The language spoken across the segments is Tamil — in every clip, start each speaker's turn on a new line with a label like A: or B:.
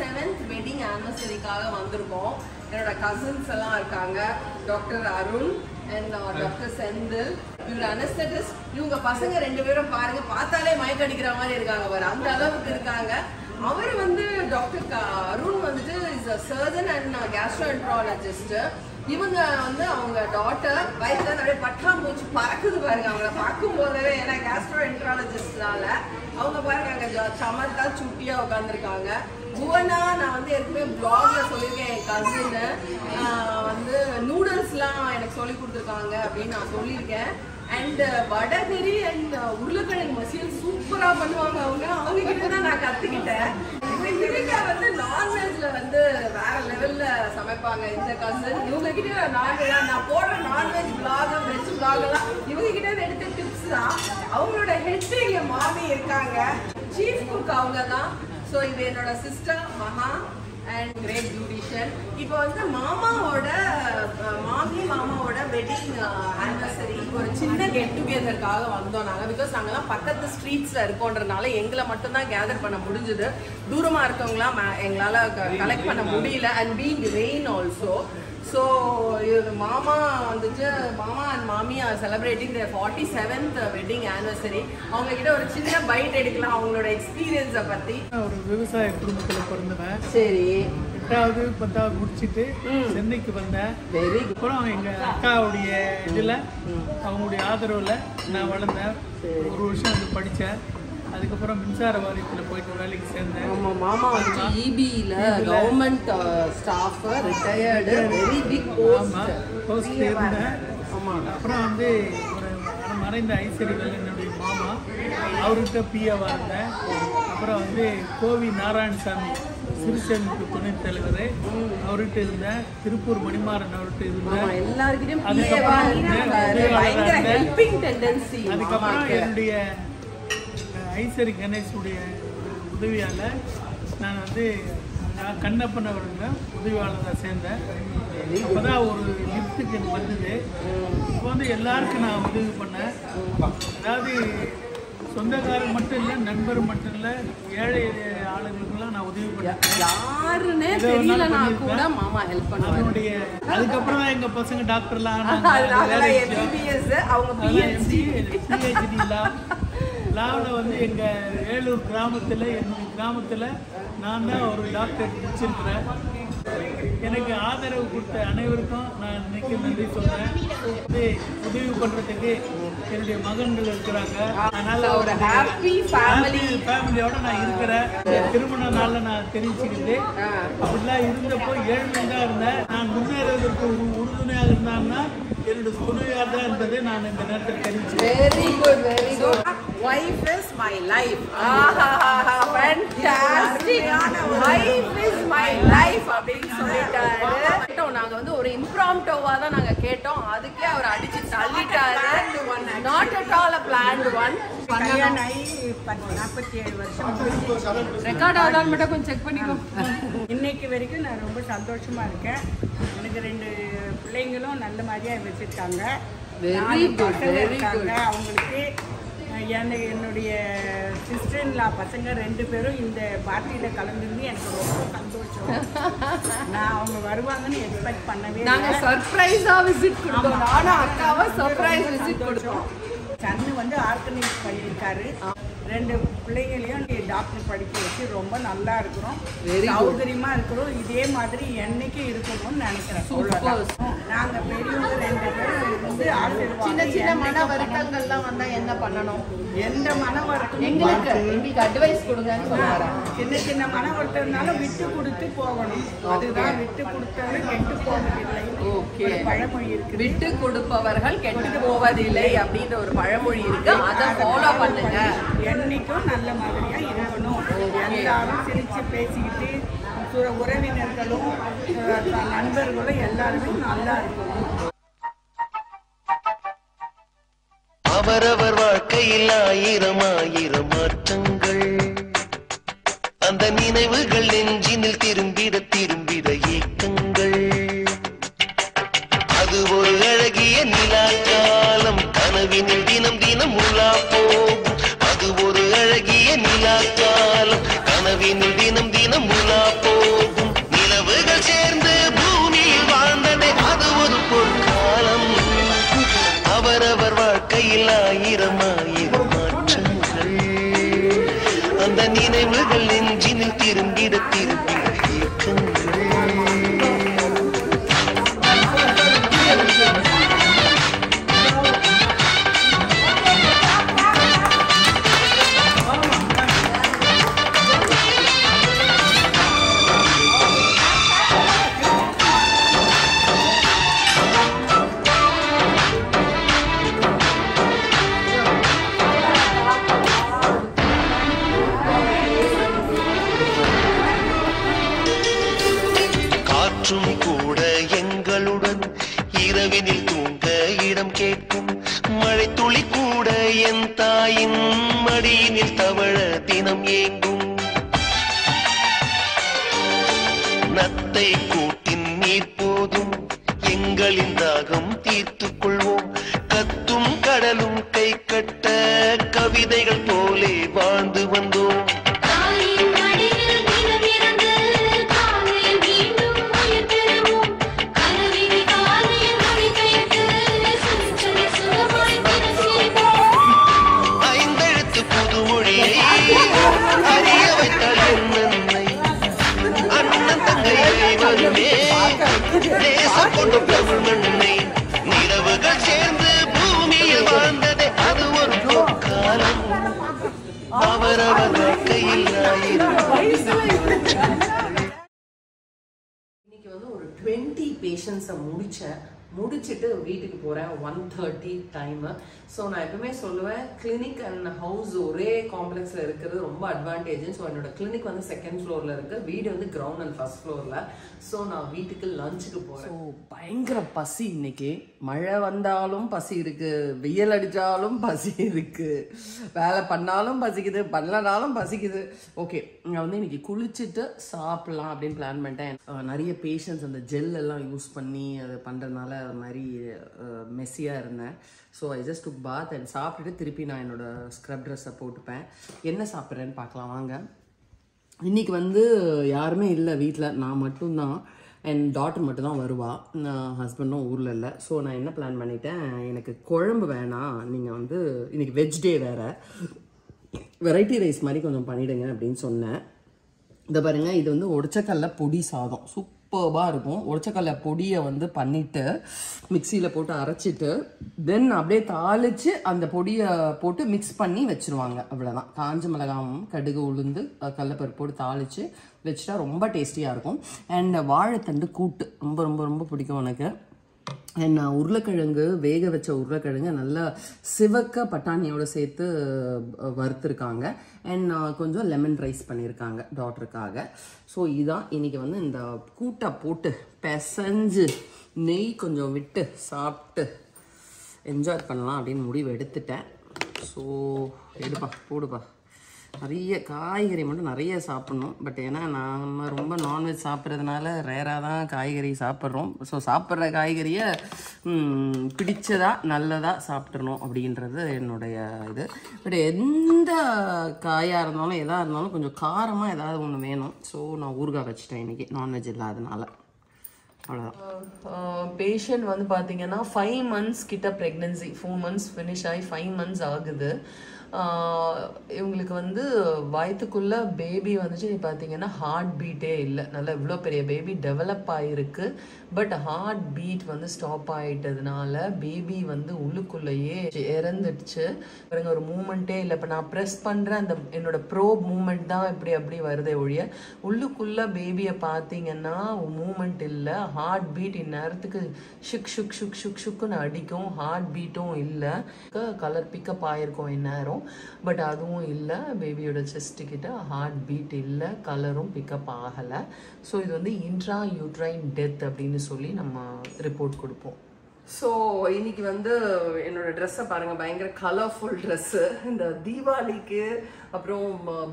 A: செவன்த் வெட்டிங் ஆனிவர்சரிக்காக வந்திருக்கோம். என்னோட கசின்ஸ் எல்லாம் இருக்காங்க. Doctor Arun and doctor Senthil இவர் அனஸ்தட்டிஸ்ட் இவங்க பசங்க ரெண்டு பேரும் பாருங்க பார்த்தாலே மயக்க அடிக்கிற மாதிரி இருக்காங்க பாரு. அந்த அளவுக்கு இருக்காங்க. அவர் வந்து டாக்டர் அருண் வந்துட்டு is a surgeon and gastroenterologist இவங்க வந்து அவங்க டாட்டர் வயசுல நிறைய பட்டாம்பூச்சி பறக்குது பாருங்க. அவங்கள பார்க்கும் போதவே ஏன்னா கேஸ்ட்ரோ என்ட்ராலஜிஸ்ட்னால அவங்க பாருங்க அங்க ஜ- சமத்தா சுட்டியா உட்காந்துருக்காங்க புவனா நான் வந்து ஏற்கனவே பிளாக்ல சொல்லியிருக்கேன் என் கசின்னு வந்து நூடுல்ஸ்லாம் எனக்கு சொல்லி கொடுத்துருக்காங்க அப்படின்னு நான் சொல்லியிருக்கேன். அண்ட் வடகரி அண்ட் உருளைக்கிழங்கு மசியல் சூப்பரா பண்ணுவாங்க அவங்க. அவங்க கிட்ட தான் நான் கத்துக்கிட்டேன். இவங்க வந்து நான்வெஜ்ல வந்து வேற லெவல்ல சமைப்பாங்க. இந்த கசன் இவங்க கிட்ட நான்வெஜ் நான் போடுற நான்வெஜ் பிளாக் வெஜ் பிளாக் எல்லாம் இவங்க கிட்ட எடுத்து டிப்ஸ் தான் அவங்களோட ஹெட் எங்க மாமி இருக்காங்க. சீஃப் குக் அவங்க தான் ஸோ இது என்னோட சிஸ்டர் மகா அண்ட் கிரேட் பியூட்டிஷியன் இப்போ வந்து மாமாவோட மாமி மாமாவோட வெட்டிங் ஆனிவர்சரி ஒரு சின்ன கெட் டுகெதருக்காக வந்தோம் நாங்கள் பிகாஸ் நாங்கள்லாம் பக்கத்து ஸ்ட்ரீட்ஸில் இருக்கோன்றனால எங்களை மட்டும்தான் கேதர் பண்ண முடிஞ்சுது. தூரமாக இருக்கவங்களாம் எங்களால் கலெக்ட் பண்ண முடியல. And being rain also so மாமா வந்துட்டு மாமா அண்ட் மாமி are celebrating the forty seventh wedding anniversary அவங்க கிட்ட ஒரு சின்ன பைட் எடுக்கலாம் அவங்களோட எக்ஸ்பீரியன்ஸை பற்றி
B: ஒரு விவசாய குடும்பத்தில் பிறந்தவன்.
A: சரி.
B: எட்டாவது பத்தாவது முடிச்சிட்டு. சென்னைக்கு வந்தேன்.
A: வெரி
B: அப்புறம் எங்கள் அக்காவுடைய இதில் அவங்களுடைய ஆதரவில் நான் வளர்ந்தேன். ஒரு வருஷம் வந்து படித்தேன். அதுக்கப்புறம் மின்சார வாரியத்தில் போயிட்டு வேலைக்கு சேர்ந்தேன்.
A: ஆமா மாமா வந்து இபியில government staff retired very big
B: ஆமாம் போஸ்ட்ல இருந்தேன்.
A: ஆமா.
B: அப்புறம் வந்து ஒரு மறைந்த ஐஸ்வரி என்னுடைய மாமா அவர்கிட்ட பிஏவாக இருந்தேன். அப்புறம் வந்து கோவி நாராயணசாமி சிறுசேமிப்பு துணைத் தலைவர் அவர்கிட்ட இருந்தேன். திருப்பூர் மணிமாறன் அவர்கிட்ட இருந்தேன். அதுக்கப்புறம் என்னுடைய ஐசரி கணேஷுடைய உதவியால் நான் வந்து நான் கண்ணப்பன் அவர்கள் உதவியாளராக சேர்ந்தேன். அப்போ தான் ஒரு லிஃப்ட்டுக்கு எனக்கு வந்தது. இப்போ வந்து எல்லாருக்கும் நான் உதவி பண்ணேன். அதாவது சொந்தக்காரர் மட்டும் இல்லை நண்பர் மட்டும் இல்லை ஏழை ஆளுங்களுக்கெல்லாம் நான் உதவி பண்ணேன்.
A: யாருன்னே தெரியலனா கூட. மாமா ஹெல்ப்
B: அதனுடைய அதுக்கப்புறம் தான் எங்கள் பசங்க டாக்டர்லாம் ஆனாங்க.
A: அவங்க பிஹெச்டி
B: PhD லா லாவில் வந்து எங்கள் ஏலூர் கிராமத்தில் என்னுடைய கிராமத்தில் நான் தான் ஒரு டாக்டர் முடிச்சிருக்கிறேன். எனக்கு ஆதரவு கொடுத்த அனைவருக்கும் நான் இன்னைக்கு நன்றி சொல்கிறேன் உதவி பண்ணுறதுக்கு என்னுடைய மகன்கள் இருக்கிறாங்க. அதனால்
A: ஒரு happy family.
B: ஃபேமிலியோட நான் இருக்கிறேன். திருமண நாளில் நான் தெரிவிச்சுக்கிட்டு அப்படிலாம் இருந்தப்போ தான் இருந்தேன். நான் முன்னேறுவதற்கு ஒரு உறுதுணையாக இருந்தாங்கன்னா என்னுடைய துணையாக தான் இருந்தது நான் இந்த நேரத்தில் தெரிவிச்சுக்கிறேன்.
A: Very good very good wife is my life wife is my life அப்படின்னு சொல்லிட்டாரு. நாங்க வந்து ஒரு இம்ப்ராம்டோவா தான் நாங்க கேட்டோம். அதுக்கே அவர் அடிச்சு தள்ளிட்டாரு. Not at all a planned one
C: நாற்பத்தி ஏழு வருஷம்
A: ரெக்கார்ட் ஆதான்னு மட்டும் கொஞ்சம் செக் பண்ணிக்கோ.
C: இன்னைக்கு வரைக்கும் நான் ரொம்ப சந்தோஷமா இருக்கேன். எனக்கு ரெண்டு பிள்ளைங்களும் நல்ல மாதிரியா வச்சிருக்காங்க.
A: Very
C: இருக்காங்க. அவங்களுக்கு எனக்கு என்னுடைய சிஸ்டர்லா பசங்க ரெண்டு பேரும் இந்த பார்ட்டியில கலந்துருந்து எனக்கு ரொம்ப சந்தோஷம். நான் அவங்க வருவாங்கன்னு எக்ஸ்பெக்ட் பண்ணவே
A: நாங்க சர்ப்ரைஸா விசிட் கொடுத்தோம். நானும் அக்காவை சர்ப்ரைஸ் விசிட் கொடுத்தோம்.
C: சன்னு வந்து ஆர்கனைஸ் பண்ணியிருக்காரு. ரெண்டு பிள்ளைங்களையும் டாக்டர் படிக்க வச்சு ரொம்ப நல்லா இருக்கிறோம். சௌகரியமா இருக்கிறோம். இதே மாதிரி என்னைக்கு இருக்கணும்னு நினைக்கிறேன். நாங்க பெரியவங்க ரெண்டு பேரும் வந்து
A: சின்ன சின்ன மன வருத்தங்கள்லாம் வந்தா என்ன பண்ணணும்?
C: எந்த மன வருத்தம்
A: எங்களுக்கு எங்களுக்கு அட்வைஸ் கொடுங்கன்னு சொல்லுவாரு
C: சின்ன சின்ன மன வருத்தம் இருந்தாலும் விட்டு கொடுத்து போகணும். அதுதான் விட்டு கொடுத்தது கெட்டு ஒரு பழமொழி
A: விட்டு கொடுப்பவர்கள் கெட்டு போவதில்லை அப்படின்ற ஒரு பழமொழி இருக்கு. அதை ஃபாலோ பண்ணுங்க.
C: என்னைக்கும் நல்ல மாதிரியா இருக்கணும். எல்லாரும் சிரிச்சு பேசிக்கிட்டு உற- உறவினர்களும் நண்பர்களும் எல்லாருமே நல்லா இருக்கணும்.
D: அவரவர் வாழ்க்கையில் ஆயிரம் ஆயிரம் மாற்றங்கள் அந்த நினைவுகள் நெஞ்சினில் திரும்பிட திரும்பிட ஏக்கங்கள். Thank you.
A: இன்னைக்கு வந்து ஒரு டுவெண்ட்டி பேஷண்ட்ஸை முடித்தேன் முடிச்சுட்டு வீட்டுக்கு போகிறேன் ஒன் தேர்ட்டி டைமு ஸோ நான் எப்பவுமே சொல்லுவேன் கிளினிக் அண்ட் ஹவுஸ் ஒரே காம்ப்ளெக்ஸில் இருக்கிறது ரொம்ப அட்வான்டேஜ் ஸோ என்னோட கிளினிக் வந்து செகண்ட் ஃப்ளோரில் இருக்குது வீடு வந்து கிரவுண்ட் அண்ட் ஃபஸ்ட் ஃப்ளோரில் ஸோ நான் வீட்டுக்கு லஞ்சுக்கு போகிறேன் ஸோ பயங்கர பசி இன்னைக்கு. மழை வந்தாலும் பசி இருக்குது வெயில் அடித்தாலும் பசி இருக்குது வேலை பண்ணாலும் பசிக்குது. பண்ணலனாலும் பசிக்குது. ஓகே நான் வந்து இன்னைக்கு குளிச்சுட்டு சாப்பிட்லாம் அப்படின்னு பிளான் பண்ணிட்டேன். நிறைய பேஷண்ட்ஸ் அந்த ஜெல் எல்லாம் யூஸ் பண்ணி அதை பண்ணுறதுனால ஒரு மாதிரி மெஸ்ஸியாக இருந்தேன். So I just took bath and சாப்பிட்டுட்டு திருப்பி நான் என்னோட ஸ்க்ரப் ட்ரெஸ்ஸை போட்டுப்பேன். என்ன சாப்பிட்றேன்னு பார்க்கலாம் வாங்க. இன்னைக்கு வந்து யாருமே இல்லை வீட்டில் நான் மட்டும்தான். என் டாட்டர் மட்டும் தான் நான் ஹஸ்பண்டும் ஊரில் இல்லை. ஸோ நான் என்ன பிளான் பண்ணிட்டேன்? எனக்கு குழம்பு வேணாம். நீங்கள் வந்து இன்றைக்கி வெஜ் டே வேறு. வெரைட்டி ரைஸ் மாதிரி கொஞ்சம் பண்ணிவிடுங்க அப்படின்னு சொன்னேன். இந்த பாருங்கள் இது வந்து உடச்சக்கல்ல பொடி சாதம். சூப்பர்பாக இருக்கும். உடச்சக்கல்ல பொடியை வந்து பண்ணிவிட்டு மிக்சியில் போட்டு அரைச்சிட்டு தென் அப்படியே தாளித்து அந்த பொடியை போட்டு மிக்ஸ் பண்ணி வச்சிருவாங்க. அவ்வளோதான் காஞ்ச மிளகாவும் கடுகு உளுந்து கடலப்பருப்பு போட்டு தாளித்து வச்சுட்டா ரொம்ப டேஸ்டியாக இருக்கும். அண்ட் வாழைத்தண்டு கூட்டு. ரொம்ப ரொம்ப ரொம்ப பிடிக்கும் எனக்கு. அண்ட் உருளைக்கிழங்கு வேக வச்ச உருளைக்கிழங்கு நல்லா சிவக்க பட்டாணியோடு சேர்த்து வறுத்துருக்காங்க. வறுத்திருக்காங்க அண்ட் கொஞ்சம் லெமன் ரைஸ் பண்ணியிருக்காங்க டாட்டருக்காக ஸோ இதான் இன்றைக்கி வந்து இந்த கூட்டை போட்டு பிசைஞ்சு நெய் கொஞ்சம் விட்டு சாப்பிட்டு என்ஜாய் பண்ணலாம் அப்படின்னு முடிவு எடுத்துட்டேன். ஸோ எடுப்பா போடுப்பா. நிறைய காய்கறி மட்டும் நிறைய சாப்பிட்ணும். பட் ஏன்னா நம்ம ரொம்ப நான்வெஜ் சாப்பிட்றதுனால ரேராக தான் காய்கறி சாப்பிட்றோம். ஸோ சாப்பிட்ற காய்கறியை பிடிச்சதா நல்லதாக சாப்பிட்றணும் அப்படின்றது என்னுடைய இது. பட் எந்த காயாக இருந்தாலும் எதாக இருந்தாலும் கொஞ்சம் காரமாக ஏதாவது ஒன்று வேணும். ஸோ நான் ஊறுகாய் வச்சுட்டேன் இன்னைக்கு நான்வெஜ் இல்லாதனால. பேஷண்ட் வந்து பார்த்தீங்கன்னா ஃபைவ் மந்த்ஸ் கிட்ட ப்ரெக்னென்சி ஃபோர் மந்த்ஸ் ஃபினிஷ் ஆகி ஃபைவ் மந்த்ஸ் ஆகுது. இவங்களுக்கு வந்து வயிற்றுக்குள்ளே பேபி வந்துச்சு. பார்த்தீங்கன்னா ஹார்ட் பீட்டே இல்லை. நல்லா இவ்வளோ பெரிய பேபி டெவலப் ஆகிருக்கு பட் ஹார்ட் பீட் வந்து ஸ்டாப் ஆகிட்டதுனால பேபி வந்து உள்ளுக்குள்ளேயே இறந்துடுச்சு. பாருங்க ஒரு மூமெண்ட்டே இல்லை. இப்போ நான் ப்ரெஸ் பண்ணுறேன் அந்த என்னோட ப்ரோப் மூமெண்ட் தான் இப்படி அப்படி வருதே ஒழிய உள்ளுக்குள்ள பேபியை பார்த்தீங்கன்னா மூமெண்ட் இல்லை. ஹார்ட் பீட் இந்நேரத்துக்கு ஷுக் ஷுக் ஷுக் ஷுக் ஷுக்குன்னு அடிக்கும். ஹார்ட் பீட்டும் இல்லை. கலர் பிக்கப் ஆயிருக்கும் இந்நேரம்.
E: நினச்சோம் பட் அதுவும் இல்லை பேபியோட செஸ்ட்டுக்கிட்ட ஹார்ட் பீட் இல்லை கலரும் பிக்கப் ஆகலை. ஸோ இது வந்து இன்ட்ரா யூட்ரைன் டெத் அப்படின்னு சொல்லி நம்ம ரிப்போர்ட் கொடுப்போம்.
A: ஸோ இன்னைக்கு வந்து என்னோட ட்ரெஸ்ஸை பாருங்கள் பயங்கர கலர்ஃபுல் ட்ரெஸ்ஸு இந்த தீபாவளிக்கு அப்புறம்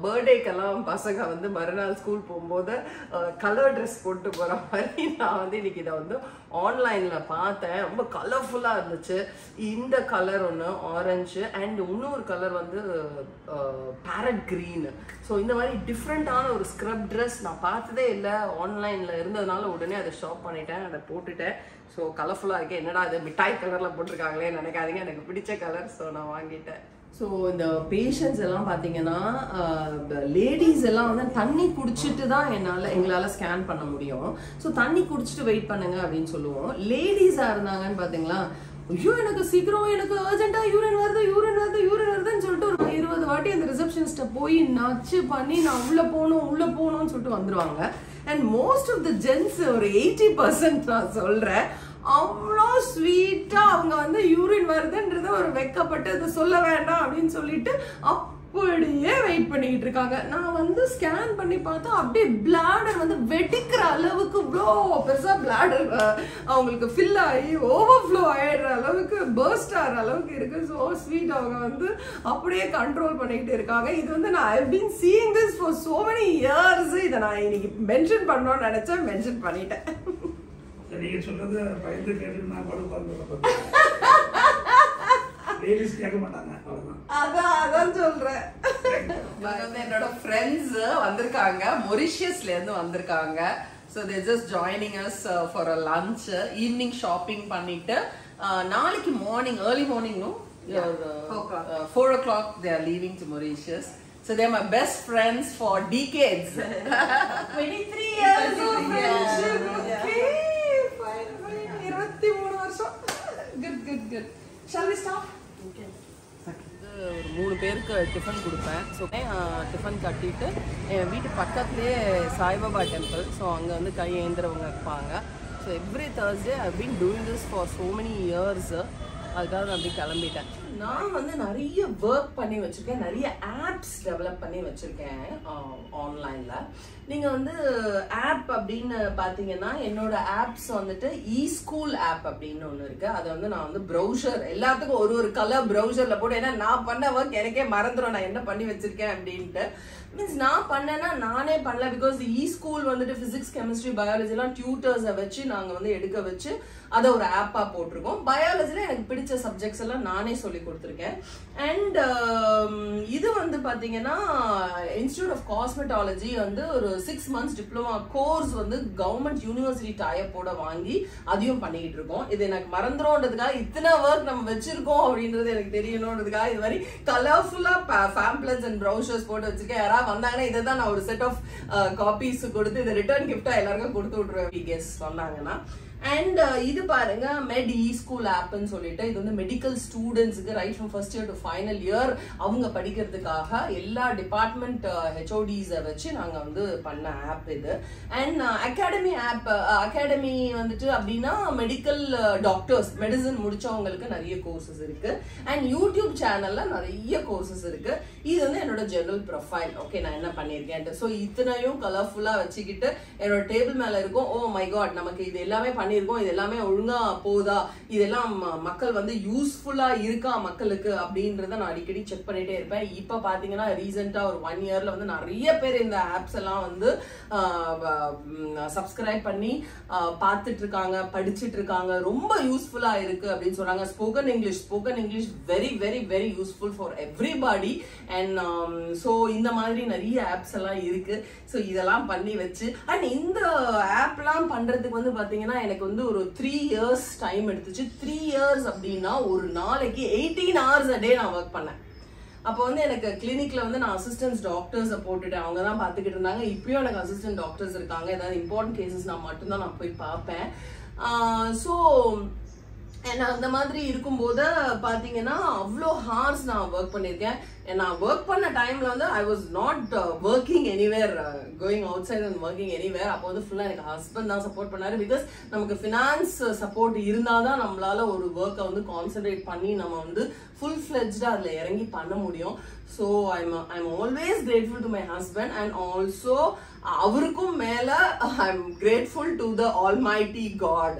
A: பர்த்டேக்கெல்லாம் பசங்க வந்து மறுநாள் ஸ்கூல் போகும்போது கலர் ட்ரெஸ் போட்டு போகிற மாதிரி நான் வந்து இன்னைக்கு இதை வந்து ஆன்லைனில் பார்த்தேன். ரொம்ப கலர்ஃபுல்லாக இருந்துச்சு. இந்த கலர் ஒன்று ஆரஞ்சு அண்ட் இன்னொரு கலர் வந்து பேரட் க்ரீனு ஸோ இந்த மாதிரி டிஃப்ரெண்ட்டான ஒரு ஸ்க்ரப் ட்ரெஸ் நான் பார்த்ததே இல்லை. ஆன்லைனில் இருந்ததுனால உடனே அதை ஷாப் பண்ணிட்டேன். அதை போட்டுட்டேன். ஸோ கலர்ஃபுல்லாக இருக்கேன் என்னடா அது மிட்டாய் கலரில் போட்டிருக்காங்களே நினைக்காதீங்க. எனக்கு பிடிச்ச கலர் ஸோ நான் வாங்கிட்டேன். ஸோ இந்த பேஷண்ட்ஸ் எல்லாம் பார்த்தீங்கன்னா லேடிஸ் எல்லாம் வந்து தண்ணி குடிச்சிட்டு தான் என்னால் எங்களால் ஸ்கேன் பண்ண முடியும். ஸோ தண்ணி குடிச்சிட்டு வெயிட் பண்ணுங்க அப்படின்னு சொல்லுவோம். லேடிஸாக இருந்தாங்கன்னு பார்த்தீங்களா ஐயோ எனக்கு சீக்கிரம் எனக்கு அர்ஜென்ட்டாக யூரின் வருது யூரின் வருது யூரின் வருதுன்னு சொல்லிட்டு ஒரு இருபது வாட்டி அந்த ரிசப்ஷனிஸ்ட்டை போய் நச்சு பண்ணி நான் உள்ளே போகணும் உள்ளே போகணும்னு சொல்லிட்டு வந்துருவாங்க. And most of the gents ஒரு எயிட்டி பர்சன்ட் நான் சொல்கிறேன் அவ்வளோ ஸ்வீட்டாக அவங்க வந்து யூரின் வருதுன்றத ஒரு வெக்கப்பட்டு அதை சொல்ல வேண்டாம் அப்படின்னு சொல்லிட்டு அப்படியே வெயிட் பண்ணிக்கிட்டு இருக்காங்க. நான் வந்து ஸ்கேன் பண்ணி பார்த்தா அப்படியே பிளாடர் வந்து வெடிக்கிற அளவுக்கு இவ்வளோ பெருசாக பிளாடர் அவங்களுக்கு ஃபில் ஆகி ஓவர்ஃப்ளோ ஆகிடுற அளவுக்கு பர்ஸ்ட் ஆகிற அளவுக்கு இருக்குது ஸோ ஸ்வீட் அவங்க வந்து அப்படியே கண்ட்ரோல் பண்ணிக்கிட்டு இருக்காங்க. இது வந்து நான் I been seeing this for so many years இதை நான் இன்னைக்கு மென்ஷன் பண்ணோன்னு நினச்சேன். மென்ஷன் பண்ணிட்டேன்.
F: நீங்க சொல்றது பயந்து கேட்டு நான் கூட உட்கார்ந்து லேடிஸ் கேட்க மாட்டாங்க அவ்வளவுதான்.
A: அதான் அதான் சொல்றேன். இவங்க வந்து என்னோட ஃப்ரெண்ட்ஸ் வந்திருக்காங்க. மொரிஷியஸ்ல இருந்து வந்திருக்காங்க so they just joining us for a lunch evening shopping பண்ணிட்டு uh, நாளைக்கு morning early மார்னிங்னும் four o'clock they are leaving to Mauritius so they're my best friends for decades twenty three இருபத்தி மூணு வருஷம். Good good good shall we stop ஒரு மூணு பேருக்கு டிஃபன் கொடுப்பேன். ஸோ டிஃபன் கட்டிட்டு என் வீட்டு பக்கத்துலேயே சாய்பாபா டெம்பிள் ஸோ அங்கே வந்து கை ஏந்திரவங்க இருப்பாங்க. So every Thursday I been doing this for so many years அதுக்காக நான் அப்படி கிளம்பிட்டேன். நான் வந்து நிறைய ஒர்க் பண்ணி வச்சிருக்கேன். நிறைய ஆப்ஸ் டெவலப் பண்ணி வச்சிருக்கேன் ஆன்லைன்ல நீங்க வந்து ஆப் அப்படின்னு பாத்தீங்கன்னா என்னோட ஆப்ஸ் வந்துட்டு இ ஸ்கூல் ஆப் அப்படின்னு ஒன்று இருக்கு. அதை வந்து நான் வந்து ப்ரௌசர் எல்லாத்துக்கும் ஒரு ஒரு கலர் ப்ரௌசர்ல போட்டு ஏன்னா நான் பண்ண ஒர்க் எனக்கே மறந்துடும் நான் என்ன பண்ணி வச்சிருக்கேன் அப்படின்ட்டு. மீன்ஸ் நான் பண்ணேன்னா நானே பண்ணல. பிகாஸ் இ ஸ்கூல் வந்துட்டு பிசிக்ஸ் கெமிஸ்ட்ரி பயாலஜி எல்லாம் டியூட்டர்ஸை வச்சு நாங்க வந்து எடுக்க வச்சு அதை ஒரு ஆப்பா போட்டிருக்கோம். பயாலஜில எனக்கு பிடிச்ச சப்ஜெக்ட்ஸ் எல்லாம் நானே சொல்லி கொடுத்துருக்கேன். அண்ட் um, இது வந்து பார்த்தீங்கன்னா இன்ஸ்டியூட் ஆஃப் காஸ்மெட்டாலஜி வந்து ஒரு சிக்ஸ் மந்த்ஸ் டிப்ளமா கோர்ஸ் வந்து கவர்மெண்ட் யூனிவர்சிட்டி டைப்போட வாங்கி அதையும் பண்ணிக்கிட்டு இருக்கோம். இது எனக்கு மறந்துடும்ன்றதுக்காக இத்தனை ஒர்க் நம்ம வச்சிருக்கோம் அப்படின்றது எனக்கு தெரியணுன்றதுக்காக இது மாதிரி கலர்ஃபுல்லா ஃபேம்ப்ளெட்ஸ் அண்ட் ப்ரௌசர்ஸ் போட்டு வச்சிருக்கேன். யாராவது வந்தாங்கன்னா இதை தான் நான் ஒரு செட் ஆஃப் காப்பீஸ் கொடுத்து இதை ரிட்டர்ன் கிஃப்டா எல்லாருக்கும் கொடுத்து விட்டுருவேன். கெஸ்ட் சொன்னாங்கன்னா. அண்ட் uh, இது பாருங்க மெட் இ ஸ்கூல் ஆப்னு சொல்லிட்டு இது வந்து மெடிக்கல் ஸ்டூடெண்ட்ஸுக்கு right from first year to final year அவங்க படிக்கிறதுக்காக எல்லா டிபார்ட்மெண்ட் ஹெச்ஓடிஸை uh, வச்சு நாங்கள் வந்து பண்ண ஆப் இது. அண்ட் அகாடமி ஆப் அகாடமி வந்துட்டு அப்படின்னா மெடிக்கல் டாக்டர்ஸ் மெடிசன் முடிச்சவங்களுக்கு நிறைய கோர்சஸ் இருக்கு. அண்ட் யூடியூப் சேனல்ல நிறைய கோர்சஸ் இருக்கு. இது வந்து என்னோட ஜெனரல் ப்ரொஃபைல் ஓகே நான் என்ன பண்ணியிருக்கேன் ஸோ இத்தனையும் கலர்ஃபுல்லாக வச்சுக்கிட்டு என்னோட டேபிள் மேலே இருக்கும். ஓ மை காட் நமக்கு இது எல்லாமே பண்ணியிருக்கோம் இது எல்லாமே ஒழுங்கா போதா இதெல்லாம் ம- மக்கள் வந்து யூஸ்ஃபுல்லாக இருக்கா மக்களுக்கு அப்படின்றத நான் அடிக்கடி செக் பண்ணிகிட்டே இருப்பேன். இப்போ பார்த்தீங்கன்னா ரீசெண்டாக ஒரு ஒன் இயரில் வந்து நிறைய பேர் இந்த ஆப்ஸ் எல்லாம் வந்து சப்ஸ்கிரைப் பண்ணி பார்த்துட்ருக்காங்க பார்த்துட்டு இருக்காங்க இருக்காங்க ரொம்ப யூஸ்ஃபுல்லாக இருக்கு அப்படின்னு சொன்னாங்க spoken English spoken English very very very useful for everybody and so இந்த மாதிரி நிறைய ஆப்ஸ் எல்லாம் இருக்கு. ஸோ இதெல்லாம் பண்ணி வச்சு அண்ட் இந்த ஆப்லாம் பண்ணுறதுக்கு வந்து பார்த்தீங்கன்னா எனக்கு வந்து ஒரு த்ரீ இயர்ஸ் டைம் எடுத்துச்சு. த்ரீ இயர்ஸ் அப்படின்னா ஒரு நாளைக்கு எயிட்டீன் ஹவர்ஸ் அ டே நான் ஒர்க் பண்ணேன். அப்போ வந்து எனக்கு கிளினிக்ல வந்து நான் அசிஸ்டன்ஸ் டாக்டர்ஸை போட்டுட்டேன். அவங்க தான் பார்த்துக்கிட்டு இருந்தாங்க. இப்பயும் எனக்கு அசிஸ்டன்ட் டாக்டர்ஸ் இருக்காங்க. ஏதாவது இம்பார்ட்டன்ட் கேசஸ் நான் மட்டும்தான் நான் போய் பார்ப்பேன். ஸோ அண்ட் அந்த மாதிரி இருக்கும்போது பார்த்தீங்கன்னா அவ்வளோ ஹார்ஸ் நான் ஒர்க் பண்ணியிருக்கேன் நான் ஒர்க் பண்ண டைமில் வந்து I was not working anywhere going outside and working anywhere அப்போ வந்து ஃபுல்லாக எனக்கு ஹஸ்பண்ட் தான் சப்போர்ட் பண்ணார். பிகாஸ் நமக்கு ஃபினான்ஸ் சப்போர்ட் இருந்தால் தான் நம்மளால ஒரு ஒர்க்கை வந்து கான்சென்ட்ரேட் பண்ணி நம்ம வந்து ஃபுல் ஃப்ளெஜ்டாக அதில் இறங்கி பண்ண முடியும். So I'm I'm always grateful to my husband and also அவருக்கும் மேலே I am grateful to the almighty God